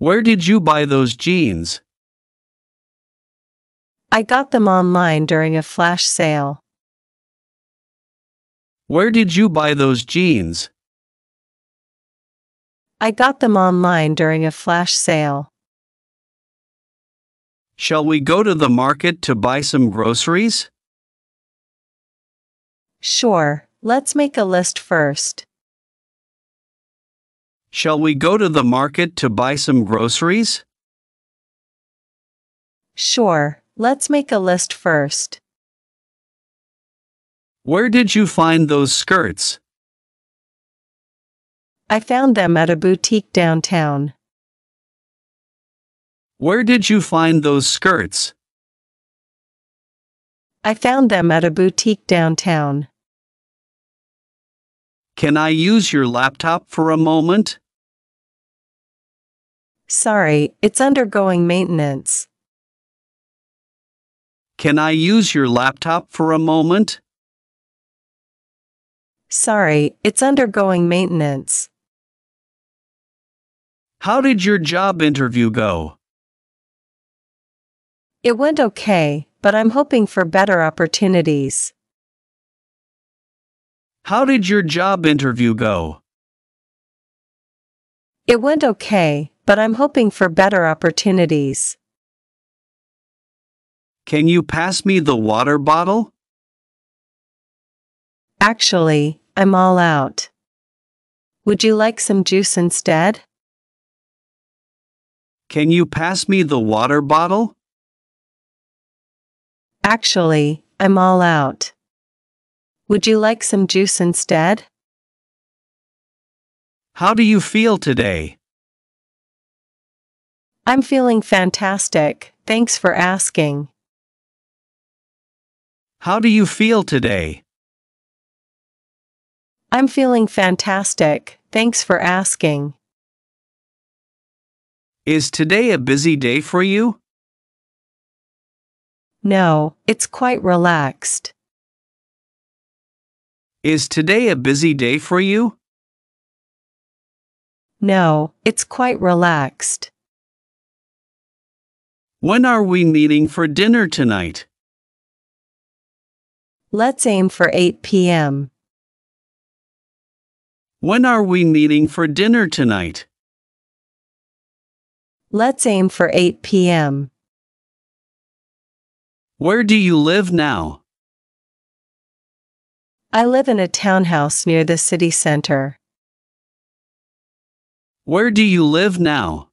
Where did you buy those jeans? I got them online during a flash sale. Where did you buy those jeans? I got them online during a flash sale. Shall we go to the market to buy some groceries? Sure, let's make a list first. Shall we go to the market to buy some groceries? Sure, let's make a list first. Where did you find those skirts? I found them at a boutique downtown. Where did you find those skirts? I found them at a boutique downtown. Can I use your laptop for a moment? Sorry, it's undergoing maintenance. Can I use your laptop for a moment? Sorry, it's undergoing maintenance. How did your job interview go? It went okay, but I'm hoping for better opportunities. How did your job interview go? It went okay, but I'm hoping for better opportunities. Can you pass me the water bottle? Actually, I'm all out. Would you like some juice instead? Can you pass me the water bottle? Actually, I'm all out. Would you like some juice instead? How do you feel today? I'm feeling fantastic, thanks for asking. How do you feel today? I'm feeling fantastic, thanks for asking. Is today a busy day for you? No, it's quite relaxed. Is today a busy day for you? No, it's quite relaxed. When are we meeting for dinner tonight? Let's aim for 8 p.m. When are we meeting for dinner tonight? Let's aim for 8 p.m. Where do you live now? I live in a townhouse near the city center. Where do you live now?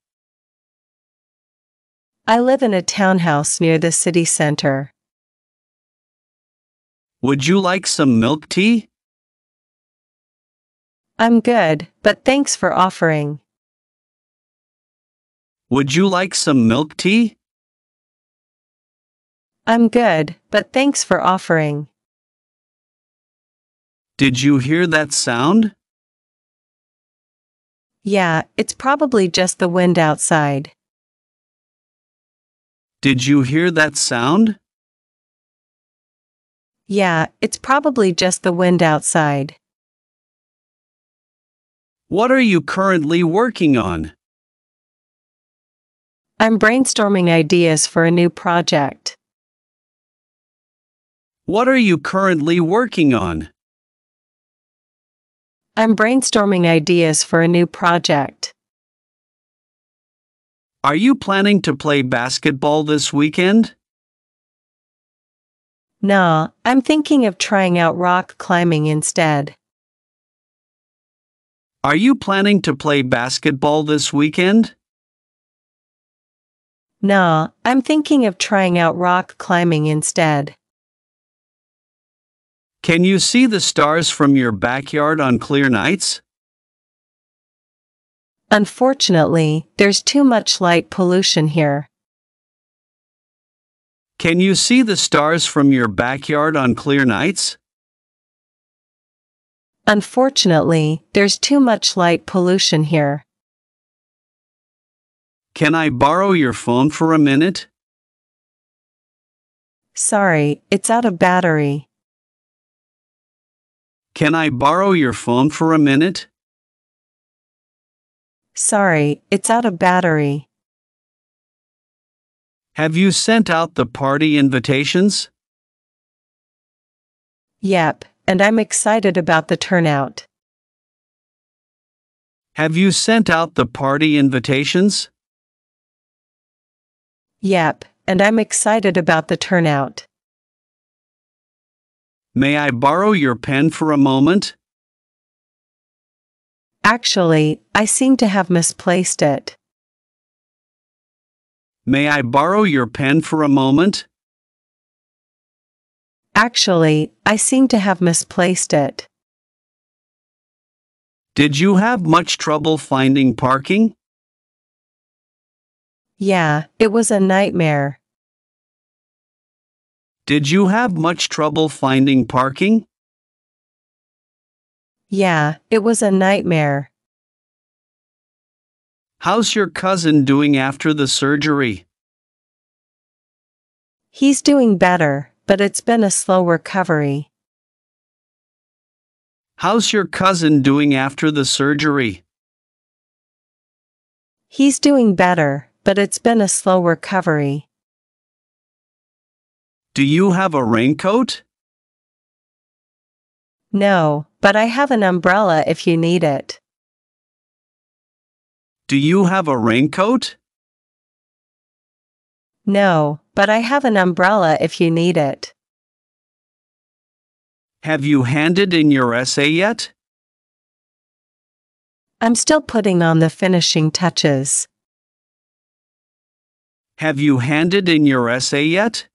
I live in a townhouse near the city center. Would you like some milk tea? I'm good, but thanks for offering. Would you like some milk tea? I'm good, but thanks for offering. Did you hear that sound? Yeah, it's probably just the wind outside. Did you hear that sound? Yeah, it's probably just the wind outside. What are you currently working on? I'm brainstorming ideas for a new project. What are you currently working on? I'm brainstorming ideas for a new project. Are you planning to play basketball this weekend? Nah, I'm thinking of trying out rock climbing instead. Are you planning to play basketball this weekend? Nah, I'm thinking of trying out rock climbing instead. Can you see the stars from your backyard on clear nights? Unfortunately, there's too much light pollution here. Can you see the stars from your backyard on clear nights? Unfortunately, there's too much light pollution here. Can I borrow your phone for a minute? Sorry, it's out of battery. Can I borrow your phone for a minute? Sorry, it's out of battery. Have you sent out the party invitations? Yep, and I'm excited about the turnout. Have you sent out the party invitations? Yep, and I'm excited about the turnout. May I borrow your pen for a moment? Actually, I seem to have misplaced it. May I borrow your pen for a moment? Actually, I seem to have misplaced it. Did you have much trouble finding parking? Yeah, it was a nightmare. Did you have much trouble finding parking? Yeah, it was a nightmare. How's your cousin doing after the surgery? He's doing better, but it's been a slow recovery. How's your cousin doing after the surgery? He's doing better, but it's been a slow recovery. Do you have a raincoat? No, but I have an umbrella if you need it. Do you have a raincoat? No, but I have an umbrella if you need it. Have you handed in your essay yet? I'm still putting on the finishing touches. Have you handed in your essay yet?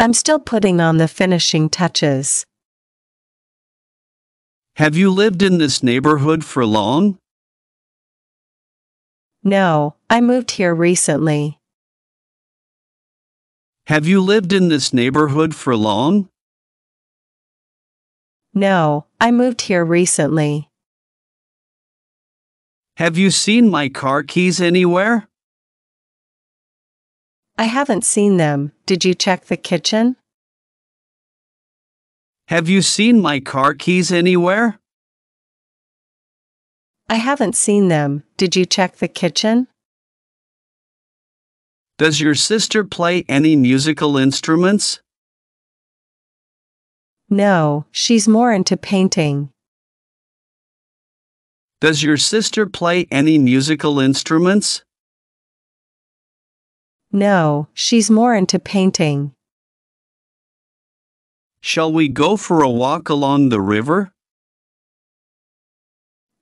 I'm still putting on the finishing touches. Have you lived in this neighborhood for long? No, I moved here recently. Have you lived in this neighborhood for long? No, I moved here recently. Have you seen my car keys anywhere? I haven't seen them. Did you check the kitchen? Have you seen my car keys anywhere? I haven't seen them. Did you check the kitchen? Does your sister play any musical instruments? No, she's more into painting. Does your sister play any musical instruments? No, she's more into painting. Shall we go for a walk along the river?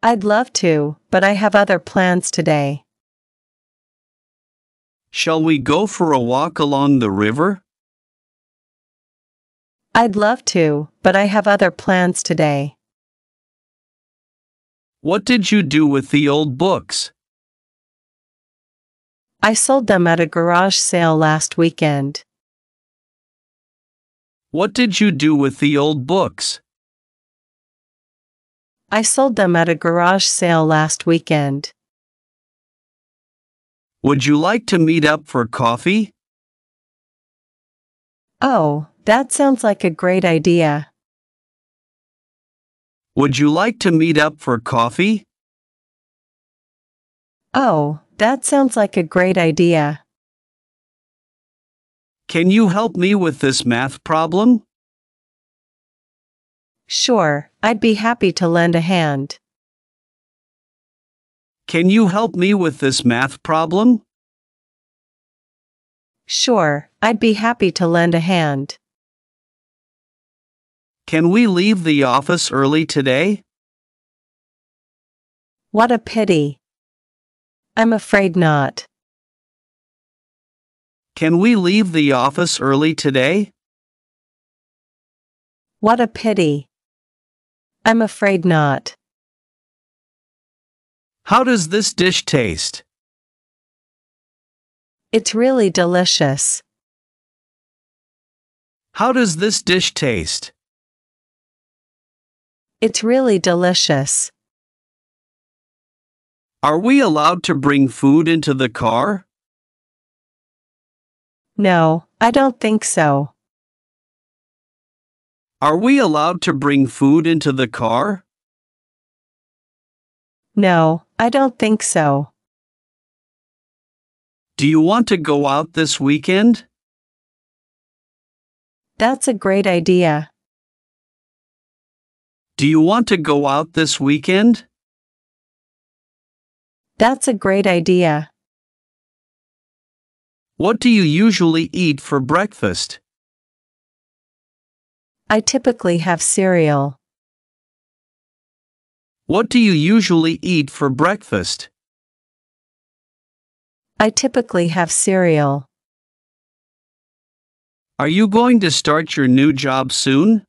I'd love to, but I have other plans today. Shall we go for a walk along the river? I'd love to, but I have other plans today. What did you do with the old books? I sold them at a garage sale last weekend. What did you do with the old books? I sold them at a garage sale last weekend. Would you like to meet up for coffee? Oh, that sounds like a great idea. Would you like to meet up for coffee? Oh, that sounds like a great idea. Can you help me with this math problem? Sure, I'd be happy to lend a hand. Can you help me with this math problem? Sure, I'd be happy to lend a hand. Can we leave the office early today? What a pity. I'm afraid not. Can we leave the office early today? What a pity. I'm afraid not. How does this dish taste? It's really delicious. How does this dish taste? It's really delicious. Are we allowed to bring food into the car? No, I don't think so. Are we allowed to bring food into the car? No, I don't think so. Do you want to go out this weekend? That's a great idea. Do you want to go out this weekend? That's a great idea. What do you usually eat for breakfast? I typically have cereal. What do you usually eat for breakfast? I typically have cereal. Are you going to start your new job soon?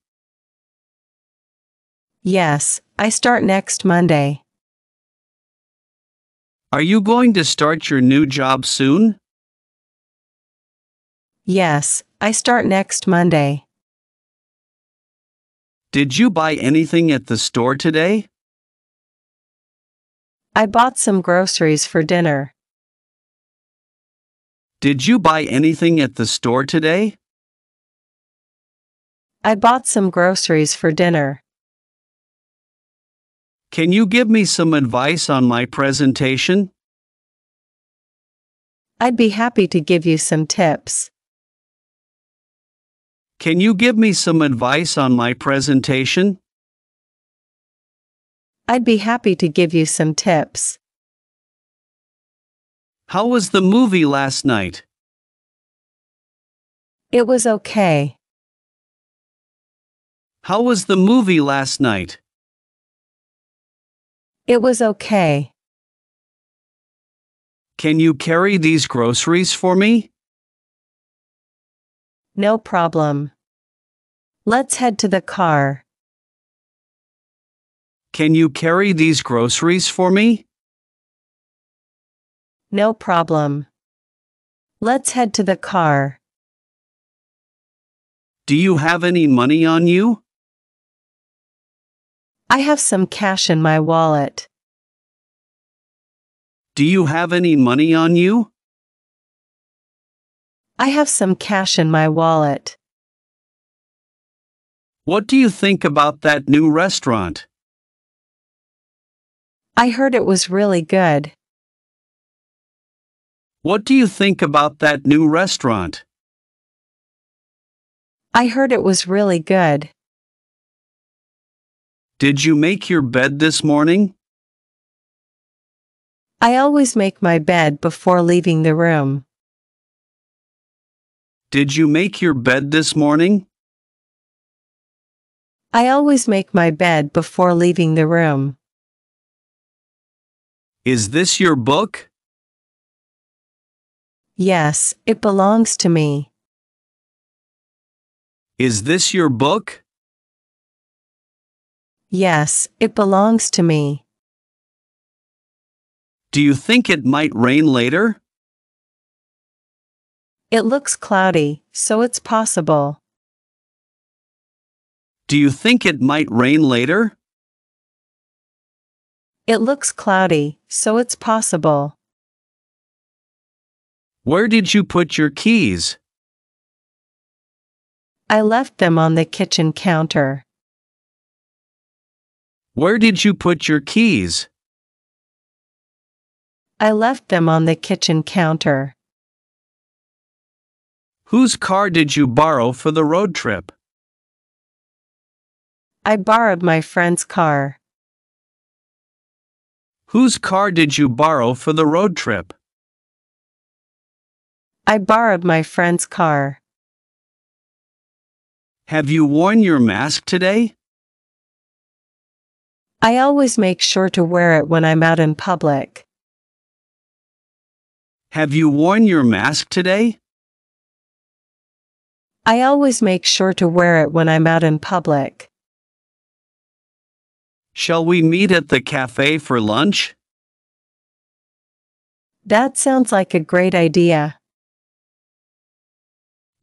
Yes, I start next Monday. Are you going to start your new job soon? Yes, I start next Monday. Did you buy anything at the store today? I bought some groceries for dinner. Did you buy anything at the store today? I bought some groceries for dinner. Can you give me some advice on my presentation? I'd be happy to give you some tips. Can you give me some advice on my presentation? I'd be happy to give you some tips. How was the movie last night? It was okay. How was the movie last night? It was okay. Can you carry these groceries for me? No problem. Let's head to the car. Can you carry these groceries for me? No problem. Let's head to the car. Do you have any money on you? I have some cash in my wallet. Do you have any money on you? I have some cash in my wallet. What do you think about that new restaurant? I heard it was really good. What do you think about that new restaurant? I heard it was really good. Did you make your bed this morning? I always make my bed before leaving the room. Did you make your bed this morning? I always make my bed before leaving the room. Is this your book? Yes, it belongs to me. Is this your book? Yes, it belongs to me. Do you think it might rain later? It looks cloudy, so it's possible. Do you think it might rain later? It looks cloudy, so it's possible. Where did you put your keys? I left them on the kitchen counter. Where did you put your keys? I left them on the kitchen counter. Whose car did you borrow for the road trip? I borrowed my friend's car. Whose car did you borrow for the road trip? I borrowed my friend's car. Have you worn your mask today? I always make sure to wear it when I'm out in public. Have you worn your mask today? I always make sure to wear it when I'm out in public. Shall we meet at the cafe for lunch? That sounds like a great idea.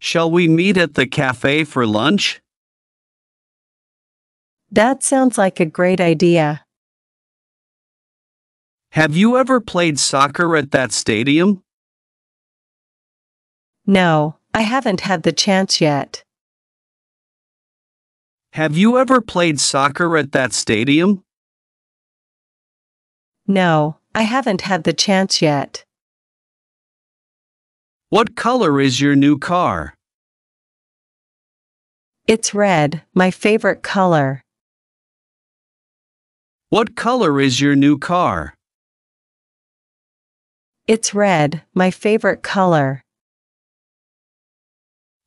Shall we meet at the cafe for lunch? That sounds like a great idea. Have you ever played soccer at that stadium? No, I haven't had the chance yet. Have you ever played soccer at that stadium? No, I haven't had the chance yet. What color is your new car? It's red, my favorite color. What color is your new car? It's red, my favorite color.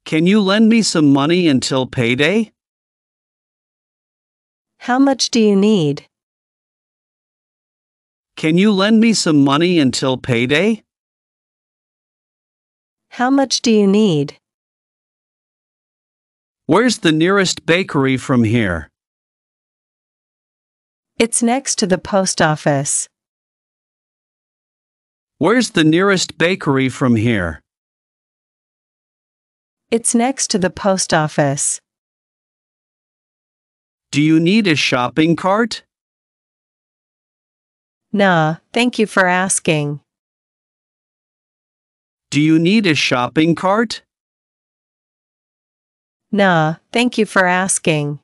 Can you lend me some money until payday? How much do you need? Can you lend me some money until payday? How much do you need? Where's the nearest bakery from here? It's next to the post office. Where's the nearest bakery from here? It's next to the post office. Do you need a shopping cart? Nah, thank you for asking. Do you need a shopping cart? Nah, thank you for asking.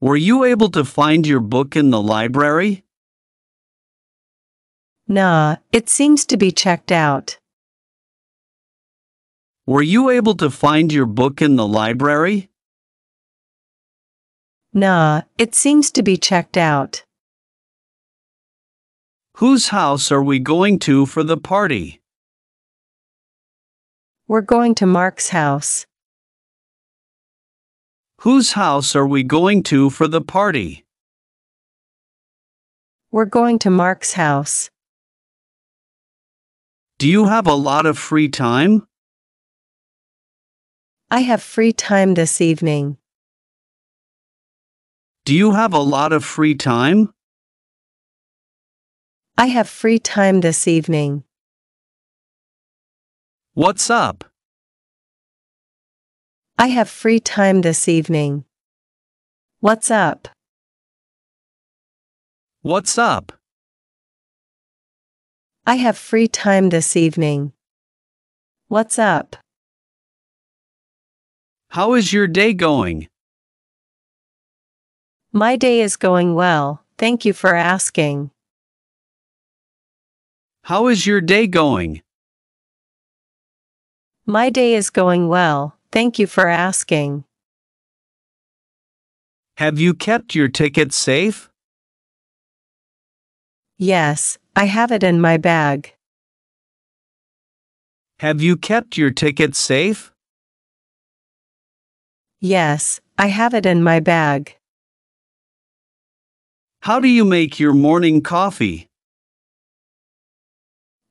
Were you able to find your book in the library? Nah, it seems to be checked out. Were you able to find your book in the library? Nah, it seems to be checked out. Whose house are we going to for the party? We're going to Mark's house. Whose house are we going to for the party? We're going to Mark's house. Do you have a lot of free time? I have free time this evening. Do you have a lot of free time? I have free time this evening. What's up? I have free time this evening. What's up? What's up? I have free time this evening. What's up? How is your day going? My day is going well, thank you for asking. How is your day going? My day is going well, thank you for asking. Have you kept your ticket safe? Yes, I have it in my bag. Have you kept your ticket safe? Yes, I have it in my bag. How do you make your morning coffee?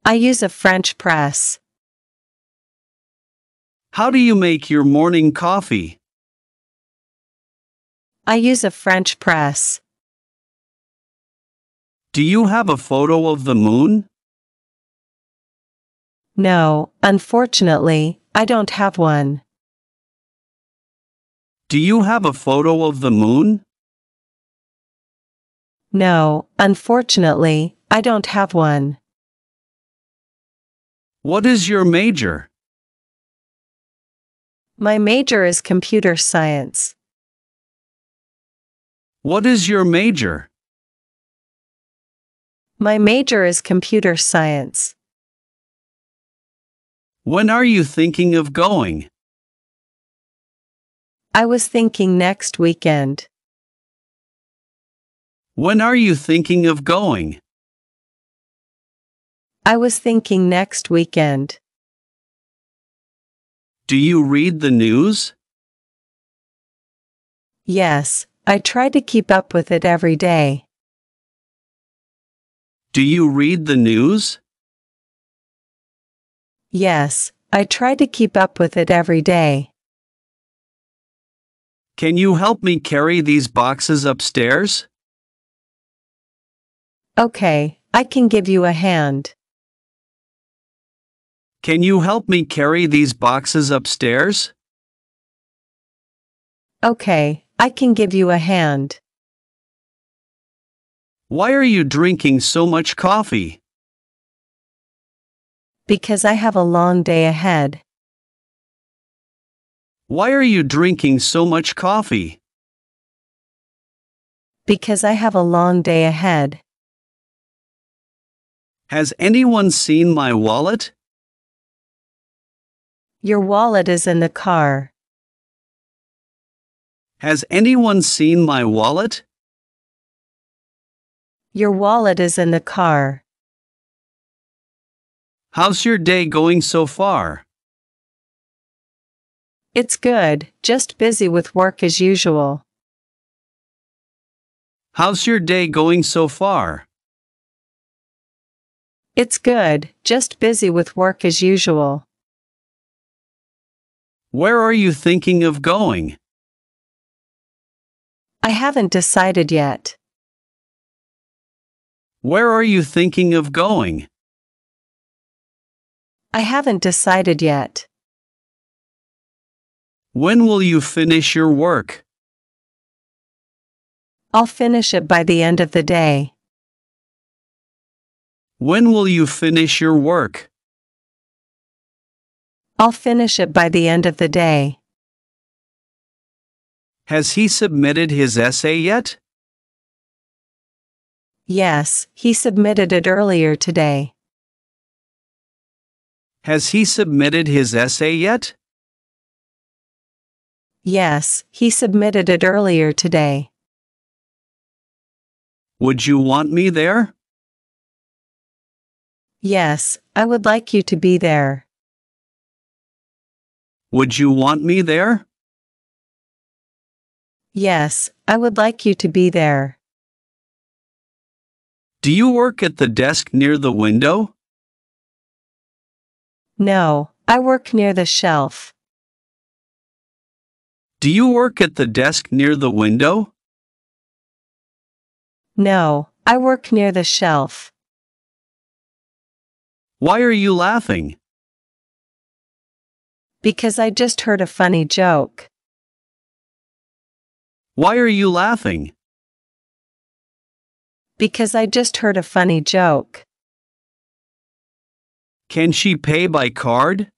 I use a French press. How do you make your morning coffee? I use a French press. Do you have a photo of the moon? No, unfortunately, I don't have one. Do you have a photo of the moon? No, unfortunately, I don't have one. What is your major? My major is computer science. What is your major? My major is computer science. When are you thinking of going? I was thinking next weekend. When are you thinking of going? I was thinking next weekend. Do you read the news? Yes, I try to keep up with it every day. Do you read the news? Yes, I try to keep up with it every day. Can you help me carry these boxes upstairs? Okay, I can give you a hand. Can you help me carry these boxes upstairs? Okay, I can give you a hand. Why are you drinking so much coffee? Because I have a long day ahead. Why are you drinking so much coffee? Because I have a long day ahead. Has anyone seen my wallet? Your wallet is in the car. Has anyone seen my wallet? Your wallet is in the car. How's your day going so far? It's good, just busy with work as usual. How's your day going so far? It's good, just busy with work as usual. Where are you thinking of going? I haven't decided yet. Where are you thinking of going? I haven't decided yet. When will you finish your work? I'll finish it by the end of the day. When will you finish your work? I'll finish it by the end of the day. Has he submitted his essay yet? Yes, he submitted it earlier today. Has he submitted his essay yet? Yes, he submitted it earlier today. Would you want me there? Yes, I would like you to be there. Would you want me there? Yes, I would like you to be there. Do you work at the desk near the window? No, I work near the shelf. Do you work at the desk near the window? No, I work near the shelf. Why are you laughing? Because I just heard a funny joke. Why are you laughing? Because I just heard a funny joke. Can she pay by card?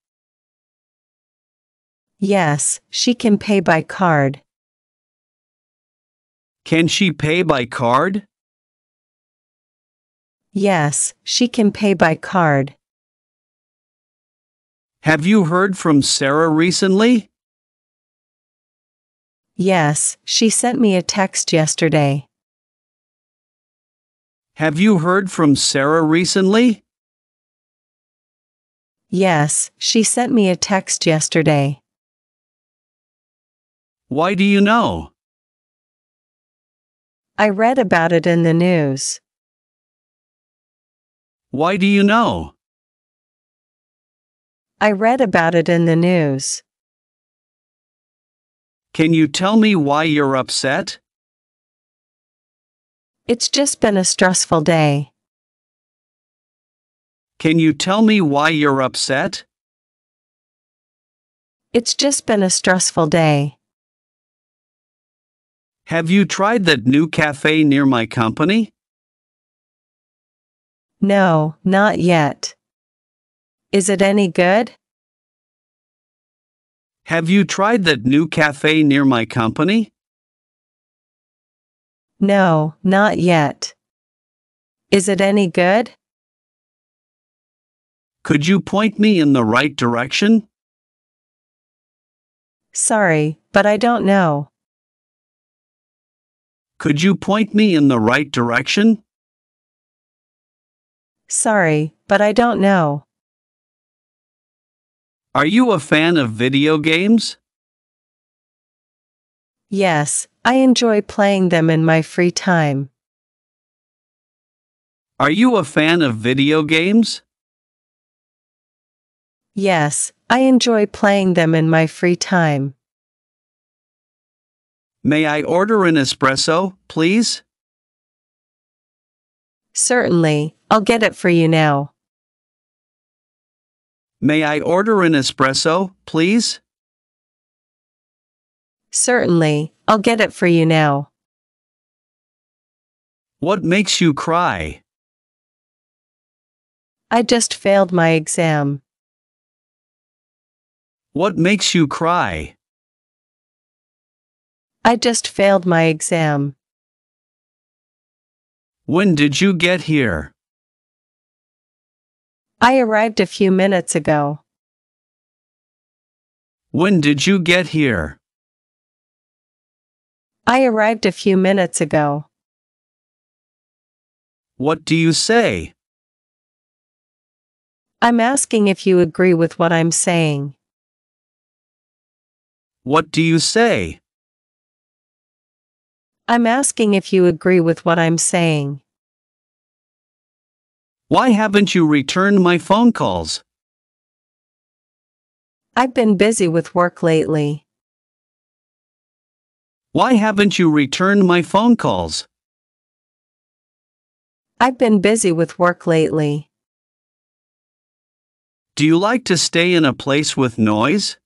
Yes, she can pay by card. Can she pay by card? Yes, she can pay by card. Have you heard from Sarah recently? Yes, she sent me a text yesterday. Have you heard from Sarah recently? Yes, she sent me a text yesterday. Why do you know? I read about it in the news. Why do you know? I read about it in the news. Can you tell me why you're upset? It's just been a stressful day. Can you tell me why you're upset? It's just been a stressful day. Have you tried that new cafe near my company? No, not yet. Is it any good? Have you tried that new cafe near my company? No, not yet. Is it any good? Could you point me in the right direction? Sorry, but I don't know. Could you point me in the right direction? Sorry, but I don't know. Are you a fan of video games? Yes, I enjoy playing them in my free time. Are you a fan of video games? Yes, I enjoy playing them in my free time. May I order an espresso, please? Certainly, I'll get it for you now. May I order an espresso, please? Certainly, I'll get it for you now. What makes you cry? I just failed my exam. What makes you cry? I just failed my exam. When did you get here? I arrived a few minutes ago. When did you get here? I arrived a few minutes ago. What do you say? I'm asking if you agree with what I'm saying. What do you say? I'm asking if you agree with what I'm saying. Why haven't you returned my phone calls? I've been busy with work lately. Why haven't you returned my phone calls? I've been busy with work lately. Do you like to stay in a place with noise?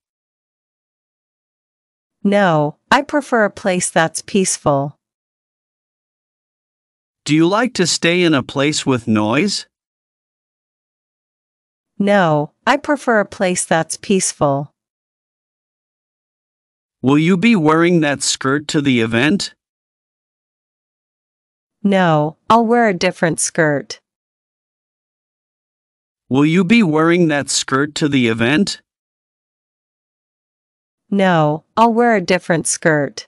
No, I prefer a place that's peaceful. Do you like to stay in a place with noise? No, I prefer a place that's peaceful. Will you be wearing that skirt to the event? No, I'll wear a different skirt. Will you be wearing that skirt to the event? No, I'll wear a different skirt.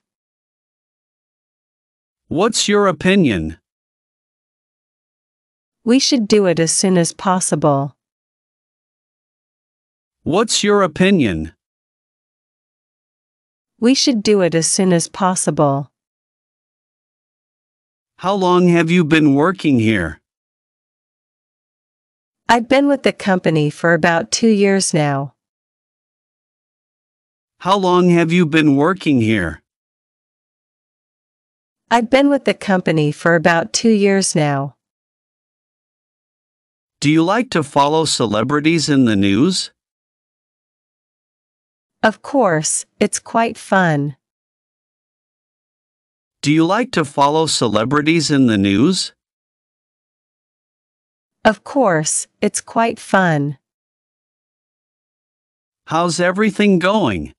What's your opinion? We should do it as soon as possible. What's your opinion? We should do it as soon as possible. How long have you been working here? I've been with the company for about two years now. How long have you been working here? I've been with the company for about two years now. Do you like to follow celebrities in the news? Of course, it's quite fun. Do you like to follow celebrities in the news? Of course, it's quite fun. How's everything going?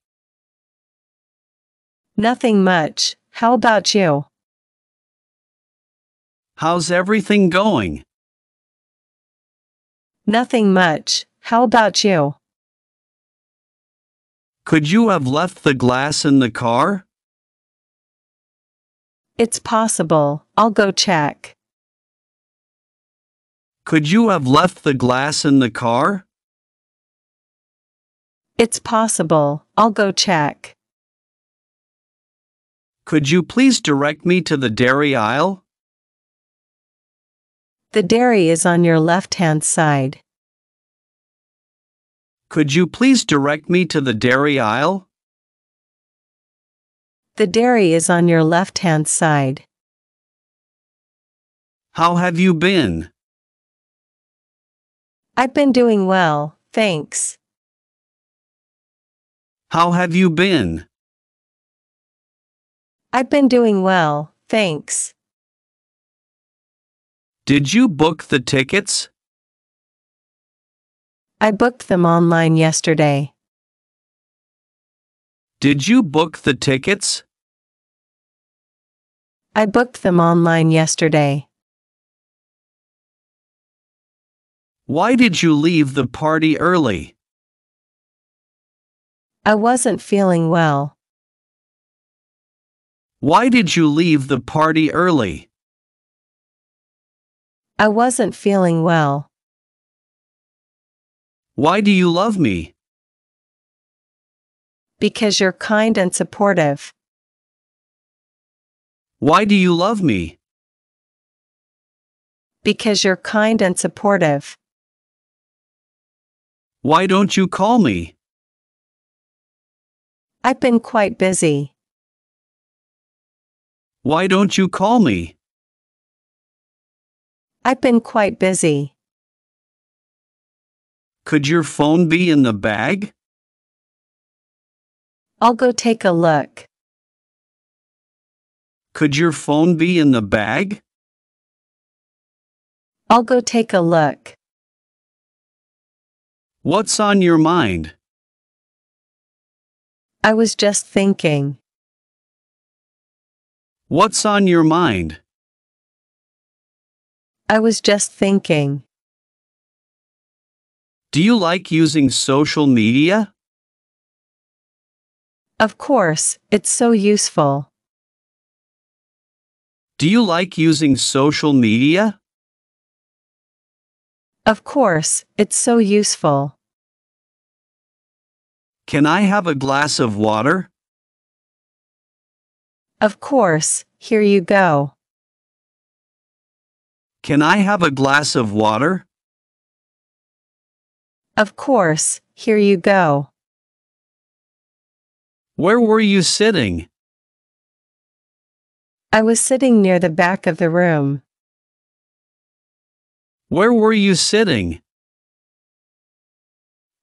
Nothing much. How about you? How's everything going? Nothing much. How about you? Could you have left the glass in the car? It's possible. I'll go check. Could you have left the glass in the car? It's possible. I'll go check. Could you please direct me to the dairy aisle? The dairy is on your left hand side. Could you please direct me to the dairy aisle? The dairy is on your left hand side. How have you been? I've been doing well, thanks. How have you been? I've been doing well, thanks. Did you book the tickets? I booked them online yesterday. Did you book the tickets? I booked them online yesterday. Why did you leave the party early? I wasn't feeling well. Why did you leave the party early? I wasn't feeling well. Why do you love me? Because you're kind and supportive. Why do you love me? Because you're kind and supportive. Why don't you call me? I've been quite busy. Why don't you call me? I've been quite busy. Could your phone be in the bag? I'll go take a look. Could your phone be in the bag? I'll go take a look. What's on your mind? I was just thinking. What's on your mind? I was just thinking. Do you like using social media? Of course, it's so useful. Do you like using social media? Of course, it's so useful. Can I have a glass of water? Of course, here you go. Can I have a glass of water? Of course, here you go. Where were you sitting? I was sitting near the back of the room. Where were you sitting?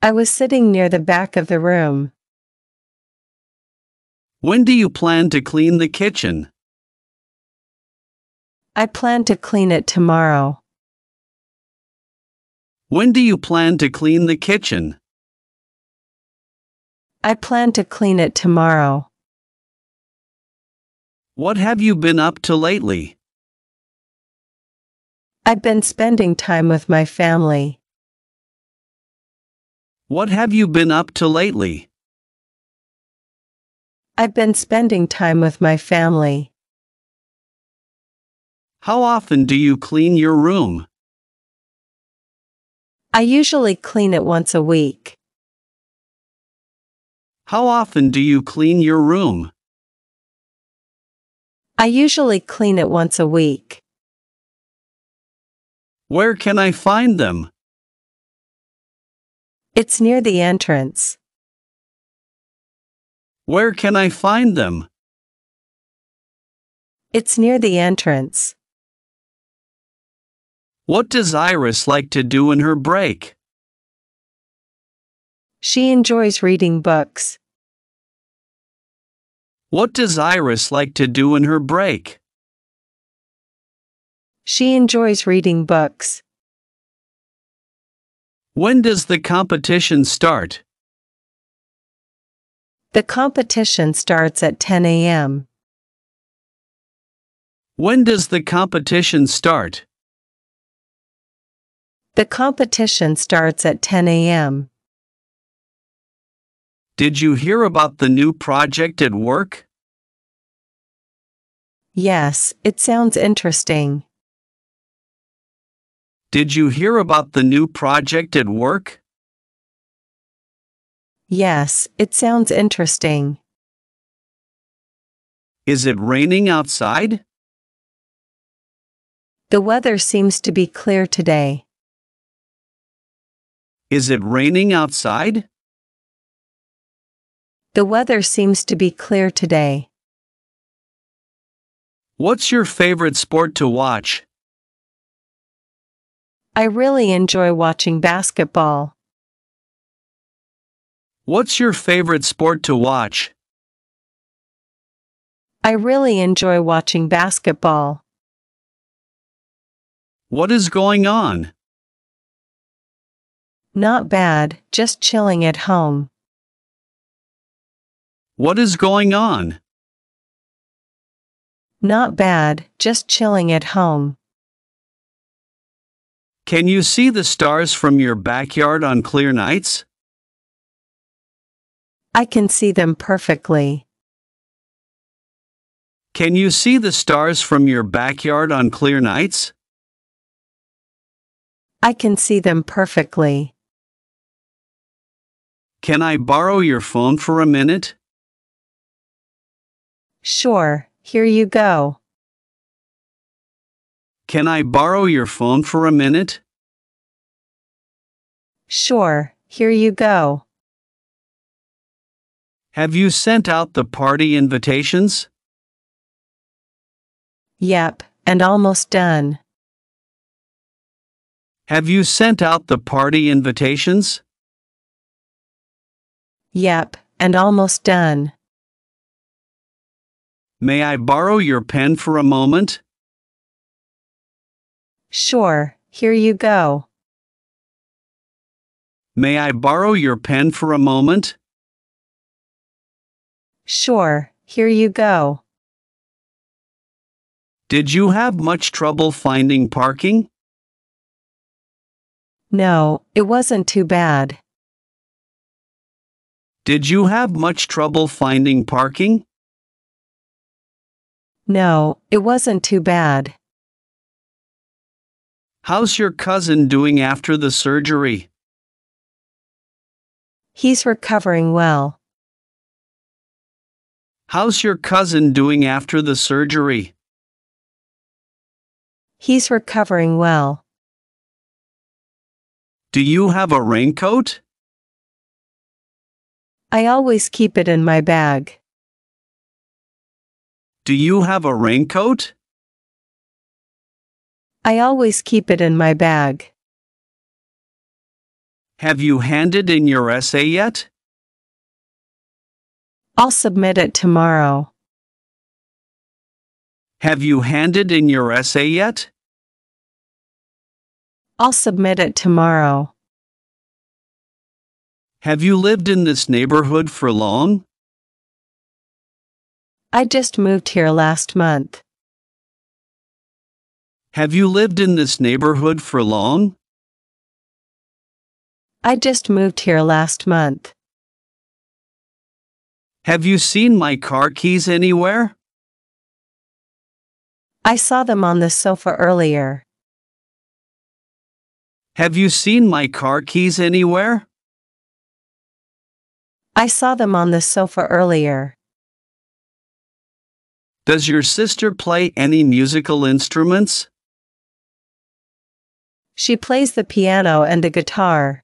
I was sitting near the back of the room. When do you plan to clean the kitchen? I plan to clean it tomorrow. When do you plan to clean the kitchen? I plan to clean it tomorrow. What have you been up to lately? I've been spending time with my family. What have you been up to lately? I've been spending time with my family. How often do you clean your room? I usually clean it once a week. How often do you clean your room? I usually clean it once a week. Where can I find them? It's near the entrance. Where can I find them? It's near the entrance. What does Iris like to do in her break? She enjoys reading books. What does Iris like to do in her break? She enjoys reading books. When does the competition start? The competition starts at 10 a.m. When does the competition start? The competition starts at 10 a.m. Did you hear about the new project at work? Yes, it sounds interesting. Did you hear about the new project at work? Yes, it sounds interesting. Is it raining outside? The weather seems to be clear today. Is it raining outside? The weather seems to be clear today. What's your favorite sport to watch? I really enjoy watching basketball. What's your favorite sport to watch? I really enjoy watching basketball. What is going on? Not bad, just chilling at home. What is going on? Not bad, just chilling at home. Can you see the stars from your backyard on clear nights? I can see them perfectly. Can you see the stars from your backyard on clear nights? I can see them perfectly. Can I borrow your phone for a minute? Sure, here you go. Can I borrow your phone for a minute? Sure, here you go. Have you sent out the party invitations? Yep, and almost done. Have you sent out the party invitations? Yep, and almost done. May I borrow your pen for a moment? Sure, here you go. May I borrow your pen for a moment? Sure, here you go. Did you have much trouble finding parking? No, it wasn't too bad. Did you have much trouble finding parking? No, it wasn't too bad. How's your cousin doing after the surgery? He's recovering well. How's your cousin doing after the surgery? He's recovering well. Do you have a raincoat? I always keep it in my bag. Do you have a raincoat? I always keep it in my bag. Have you handed in your essay yet? I'll submit it tomorrow. Have you handed in your essay yet? I'll submit it tomorrow. Have you lived in this neighborhood for long? I just moved here last month. Have you lived in this neighborhood for long? I just moved here last month. Have you seen my car keys anywhere? I saw them on the sofa earlier. Have you seen my car keys anywhere? I saw them on the sofa earlier. Does your sister play any musical instruments? She plays the piano and a guitar.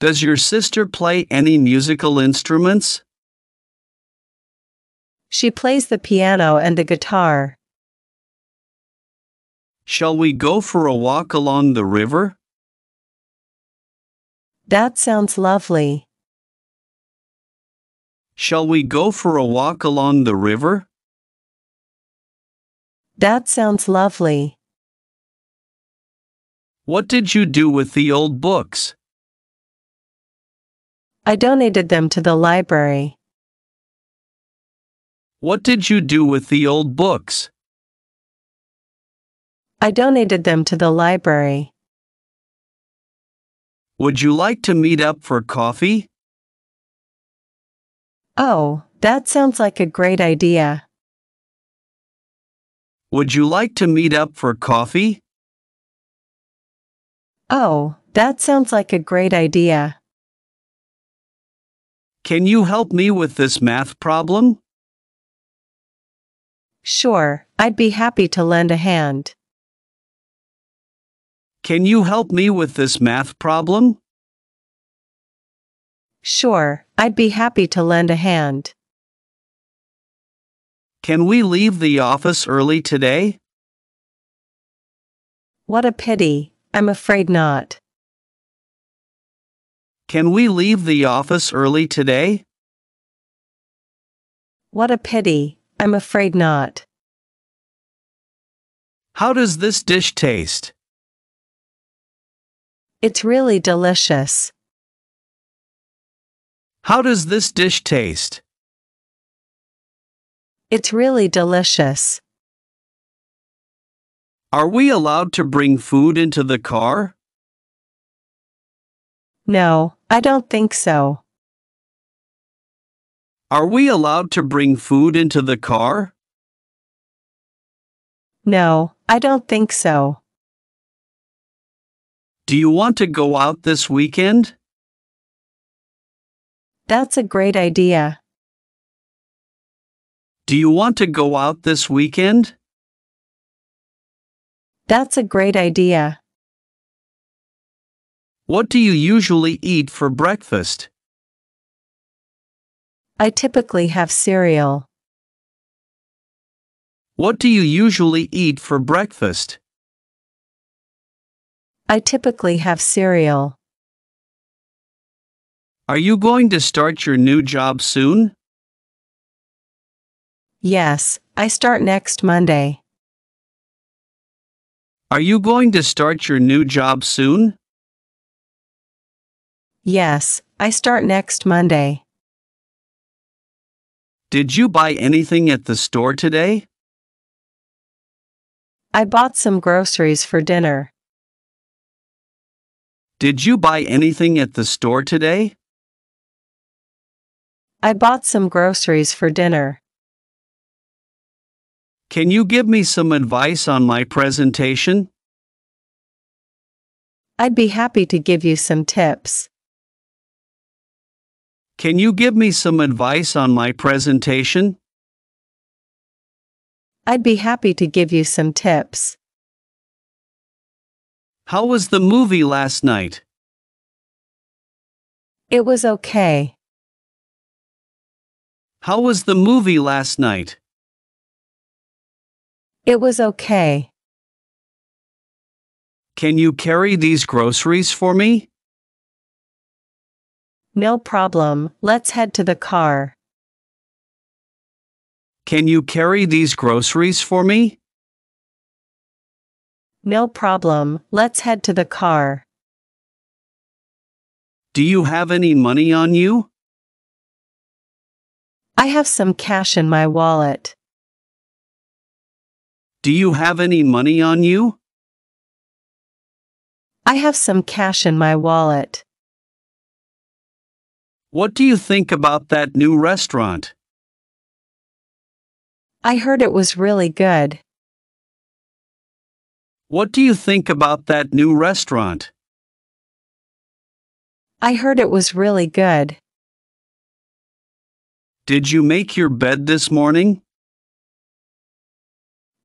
Does your sister play any musical instruments? She plays the piano and a guitar. Shall we go for a walk along the river? That sounds lovely. Shall we go for a walk along the river? That sounds lovely. What did you do with the old books? I donated them to the library. What did you do with the old books? I donated them to the library. Would you like to meet up for coffee? Oh, that sounds like a great idea. Would you like to meet up for coffee? Oh, that sounds like a great idea. Can you help me with this math problem? Sure, I'd be happy to lend a hand. Can you help me with this math problem? Sure, I'd be happy to lend a hand. Can we leave the office early today? What a pity, I'm afraid not. Can we leave the office early today? What a pity, I'm afraid not. How does this dish taste? It's really delicious. How does this dish taste? It's really delicious. Are we allowed to bring food into the car? No, I don't think so. Are we allowed to bring food into the car? No, I don't think so. Do you want to go out this weekend? That's a great idea. Do you want to go out this weekend? That's a great idea. What do you usually eat for breakfast? I typically have cereal. What do you usually eat for breakfast? I typically have cereal. Are you going to start your new job soon? Yes, I start next Monday. Are you going to start your new job soon? Yes, I start next Monday. Did you buy anything at the store today? I bought some groceries for dinner. Did you buy anything at the store today? I bought some groceries for dinner. Can you give me some advice on my presentation? I'd be happy to give you some tips. Can you give me some advice on my presentation? I'd be happy to give you some tips. How was the movie last night? It was okay. How was the movie last night? It was okay. Can you carry these groceries for me? No problem, let's head to the car. Can you carry these groceries for me? No problem, let's head to the car. Do you have any money on you? I have some cash in my wallet. Do you have any money on you? I have some cash in my wallet. What do you think about that new restaurant? I heard it was really good. What do you think about that new restaurant? I heard it was really good. Did you make your bed this morning?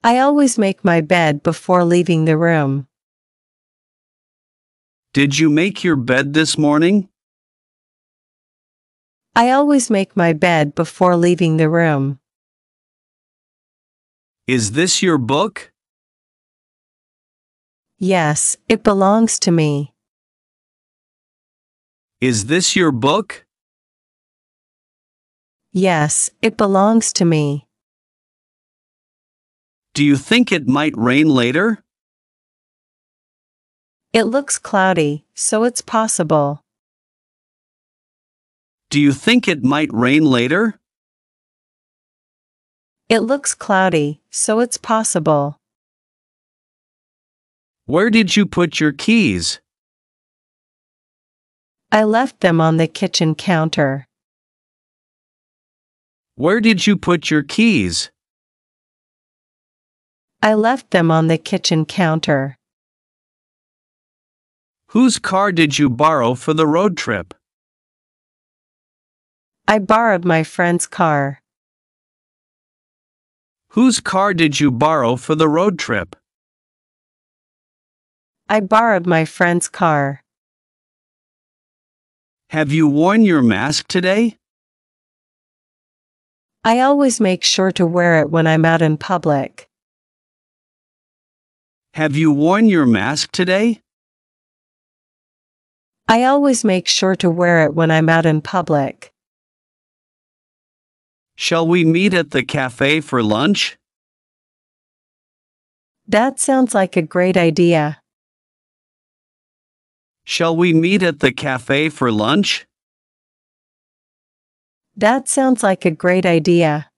I always make my bed before leaving the room. Did you make your bed this morning? I always make my bed before leaving the room. Is this your book? Yes, it belongs to me. Is this your book? Yes, it belongs to me. Do you think it might rain later? It looks cloudy, so it's possible. Do you think it might rain later? It looks cloudy, so it's possible. Where did you put your keys? I left them on the kitchen counter. Where did you put your keys? I left them on the kitchen counter. Whose car did you borrow for the road trip? I borrowed my friend's car. Whose car did you borrow for the road trip? I borrowed my friend's car. Have you worn your mask today? I always make sure to wear it when I'm out in public. Have you worn your mask today? I always make sure to wear it when I'm out in public. Shall we meet at the cafe for lunch? That sounds like a great idea. Shall we meet at the cafe for lunch? That sounds like a great idea.